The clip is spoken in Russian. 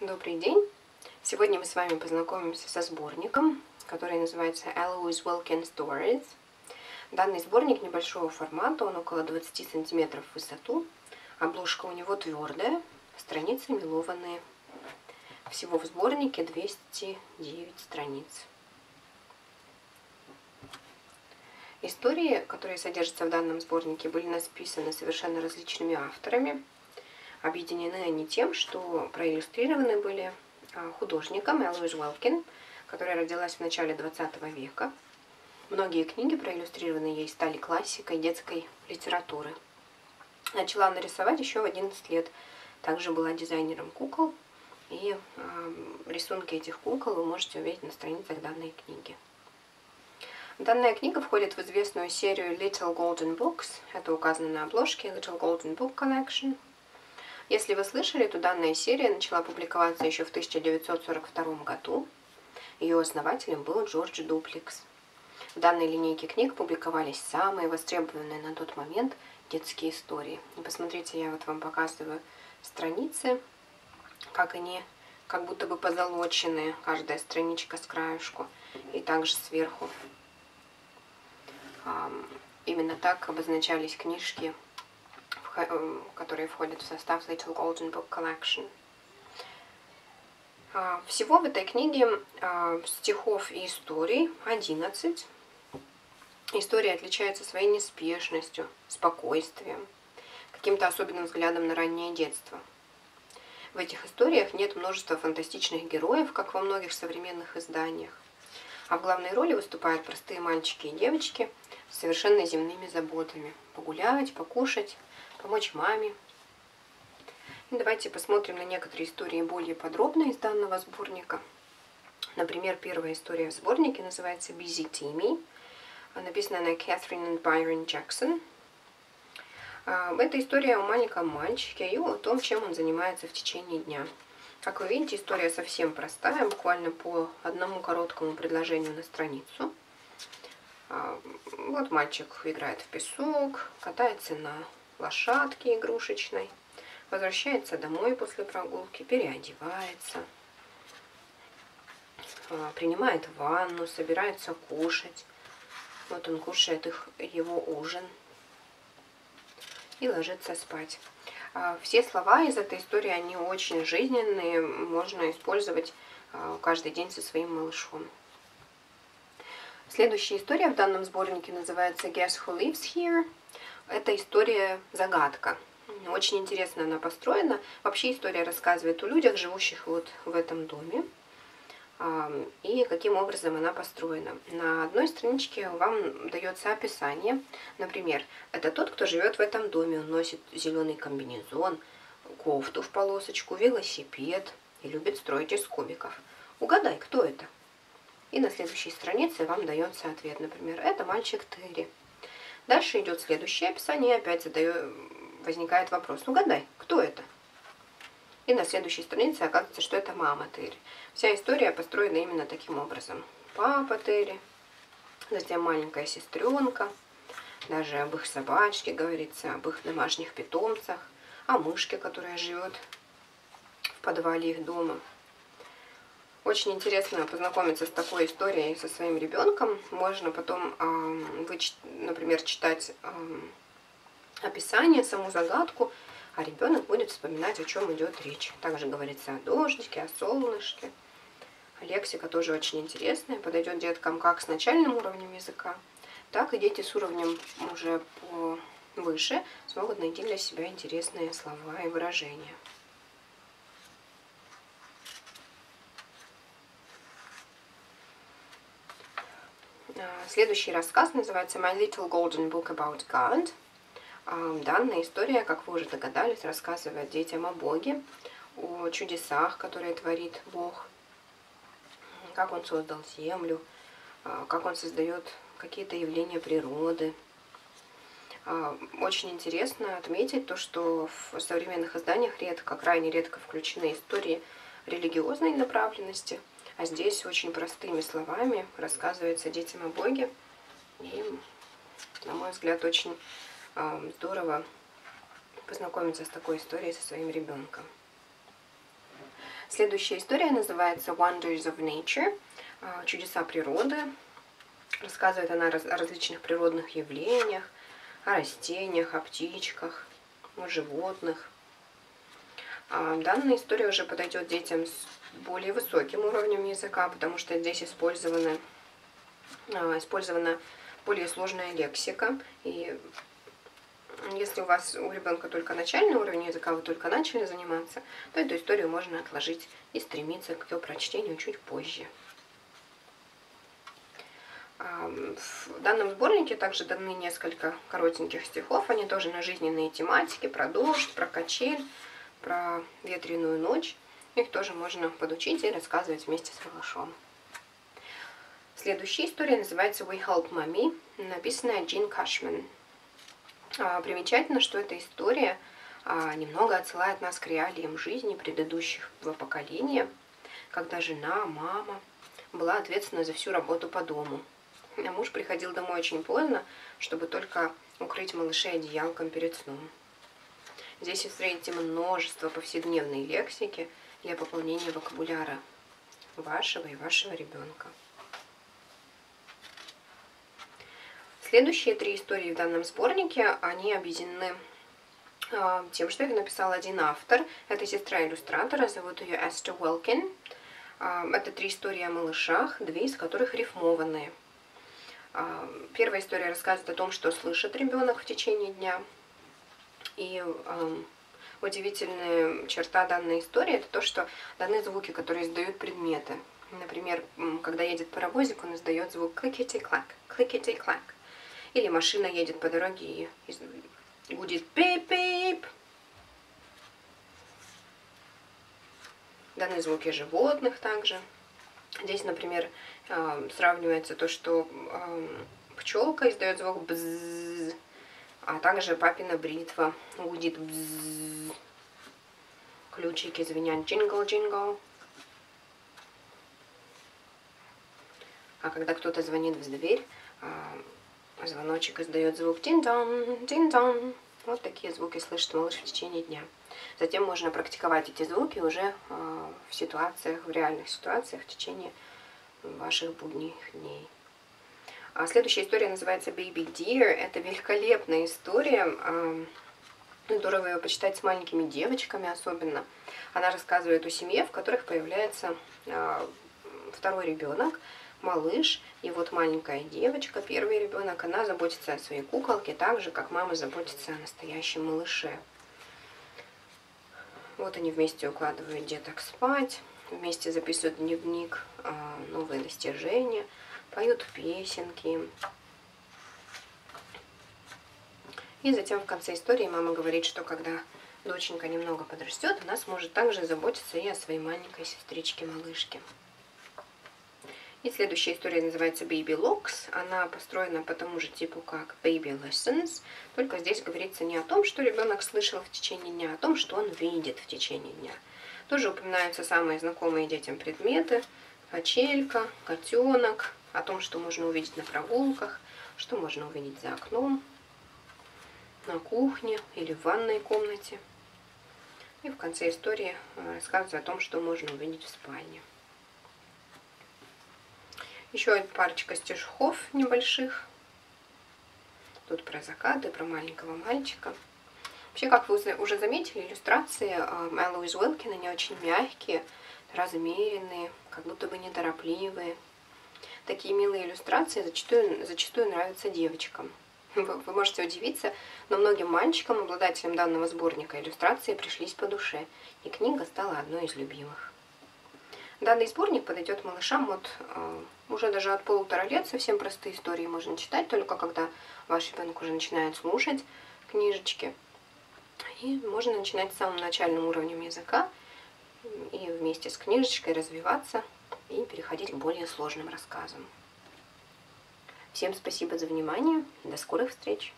Добрый день! Сегодня мы с вами познакомимся со сборником, который называется Eloise Wilkins Stories. Данный сборник небольшого формата, он около 20 сантиметров в высоту. Обложка у него твердая, страницы мелованные. Всего в сборнике 209 страниц. Истории, которые содержатся в данном сборнике, были написаны совершенно различными авторами – Объединены они тем, что проиллюстрированы были а, художником Элвиш Уэлкин, которая родилась в начале 20 века. Многие книги, проиллюстрированные ей, стали классикой детской литературы. Начала она рисовать еще в 11 лет. Также была дизайнером кукол. И э, рисунки этих кукол вы можете увидеть на страницах данной книги. Данная книга входит в известную серию Little Golden Books. Это указано на обложке Little Golden Book Collection – если вы слышали, то данная серия начала публиковаться еще в 1942 году. Ее основателем был Джордж Дуплекс. В данной линейке книг публиковались самые востребованные на тот момент детские истории. И посмотрите, я вот вам показываю страницы, как они как будто бы позолоченные, каждая страничка с краешку, и также сверху. Именно так обозначались книжки которые входят в состав Little Golden Book Collection. А, всего в этой книге а, стихов и историй 11. Истории отличаются своей неспешностью, спокойствием, каким-то особенным взглядом на раннее детство. В этих историях нет множества фантастичных героев, как во многих современных изданиях. А в главной роли выступают простые мальчики и девочки с совершенно земными заботами. Погулять, покушать, помочь маме. давайте посмотрим на некоторые истории более подробно из данного сборника. Например, первая история в сборнике называется «Busy Timmy». Написана она Кэтрин и Байрон Джексон. Это история о маленьком мальчике и о том, чем он занимается в течение дня. Как вы видите, история совсем простая, буквально по одному короткому предложению на страницу. Вот мальчик играет в песок, катается на лошадки игрушечной, возвращается домой после прогулки, переодевается, а, принимает ванну, собирается кушать. Вот он кушает их, его ужин и ложится спать. А, все слова из этой истории, они очень жизненные, можно использовать а, каждый день со своим малышом. Следующая история в данном сборнике называется Guess Who Lives Here. Это история загадка. Очень интересно она построена. Вообще история рассказывает о людях, живущих вот в этом доме. И каким образом она построена. На одной страничке вам дается описание. Например, это тот, кто живет в этом доме. Он носит зеленый комбинезон, кофту в полосочку, велосипед и любит строить из кубиков. Угадай, кто это? И на следующей странице вам дается ответ. Например, это мальчик Терри. Дальше идет следующее описание, опять задаю, возникает вопрос, ну гадай, кто это? И на следующей странице оказывается, что это мама Терри. Вся история построена именно таким образом. Папа Терри, затем маленькая сестренка, даже об их собачке говорится, об их домашних питомцах, о мышке, которая живет в подвале их дома. Очень интересно познакомиться с такой историей со своим ребенком. Можно потом, например, читать описание, саму загадку, а ребенок будет вспоминать, о чем идет речь. Также говорится о дождике, о солнышке. Лексика тоже очень интересная, подойдет деткам как с начальным уровнем языка, так и дети с уровнем уже выше смогут найти для себя интересные слова и выражения. Следующий рассказ называется My Little Golden Book About God. Данная история, как вы уже догадались, рассказывает детям о Боге, о чудесах, которые творит Бог, как Он создал землю, а, как Он создает какие-то явления природы. А, очень интересно отметить то, что в современных изданиях редко, крайне редко включены истории религиозной направленности – а здесь очень простыми словами рассказывается детям о Боге. И, на мой взгляд, очень э, здорово познакомиться с такой историей со своим ребенком. Следующая история называется Wonders of Nature, а, чудеса природы. Рассказывает она о различных природных явлениях, о растениях, о птичках, о животных. А, данная история уже подойдет детям с более высоким уровнем языка, потому что здесь использована, а, использована более сложная лексика. И если у вас у ребенка только начальный уровень языка, вы только начали заниматься, то эту историю можно отложить и стремиться к ее прочтению чуть позже. В данном сборнике также даны несколько коротеньких стихов, они тоже на жизненные тематики, про дождь, про качель, про ветреную ночь. Их тоже можно подучить и рассказывать вместе с малышом. Следующая история называется We Help Mommy, написанная Джин Кашман. А, примечательно, что эта история а, немного отсылает нас к реалиям жизни предыдущих поколения, когда жена, мама была ответственна за всю работу по дому. А муж приходил домой очень поздно, чтобы только укрыть малышей одеялком перед сном. Здесь вы встретите множество повседневной лексики для пополнения вокабуляра вашего и вашего ребенка. Следующие три истории в данном сборнике, они объединены э, тем, что их написал один автор. Это сестра иллюстратора, зовут ее Эстер Уэлкин. Э, это три истории о малышах, две из которых рифмованные. Э, первая история рассказывает о том, что слышит ребенок в течение дня – и удивительная черта данной истории это то, что даны звуки, которые издают предметы. Например, когда едет паровозик, он издает звук кликити-клак, кликити-клак. Или машина едет по дороге и гудит пип-пип. Даны звуки животных также. Здесь, например, сравнивается то, что пчелка издает звук бззз, а также папина бритва гудит бззз. Ключики звенят jingle-jingle. А когда кто-то звонит в дверь, а, звоночек издает звук ding-dong, ding-dong. Вот такие звуки слышит малыш в течение дня. Затем можно практиковать эти звуки уже а, в ситуациях, в реальных ситуациях в течение ваших будних дней. А следующая история называется Baby Deer. Это великолепная история. Здорово ее почитать с маленькими девочками особенно. Она рассказывает о семье, в которых появляется а, второй ребенок, малыш, и вот маленькая девочка, первый ребенок, она заботится о своей куколке так же, как мама заботится о настоящем малыше. Вот они вместе укладывают деток спать, вместе записывают дневник, а, новые достижения – поют песенки. И затем в конце истории мама говорит, что когда доченька немного подрастет, она сможет также заботиться и о своей маленькой сестричке-малышке. И следующая история называется Baby Locks. Она построена по тому же типу, как Baby Lessons. Только здесь говорится не о том, что ребенок слышал в течение дня, а о том, что он видит в течение дня. Тоже упоминаются самые знакомые детям предметы. Качелька, котенок, о том, что можно увидеть на прогулках, что можно увидеть за окном, на кухне или в ванной комнате. И в конце истории э, рассказывается о том, что можно увидеть в спальне. Еще парочка стишков небольших. Тут про закаты, про маленького мальчика. Вообще, как вы уже заметили, иллюстрации Эллоуиз Уилкин, они очень мягкие, размеренные, как будто бы неторопливые. Такие милые иллюстрации зачастую, зачастую нравятся девочкам. Вы, вы можете удивиться, но многим мальчикам, обладателям данного сборника, иллюстрации пришлись по душе, и книга стала одной из любимых. Данный сборник подойдет малышам от э, уже даже от полутора лет. Совсем простые истории можно читать, только когда ваш ребенок уже начинает слушать книжечки. И можно начинать с самым начальным уровнем языка и вместе с книжечкой развиваться и переходить к более сложным рассказам. Всем спасибо за внимание. До скорых встреч!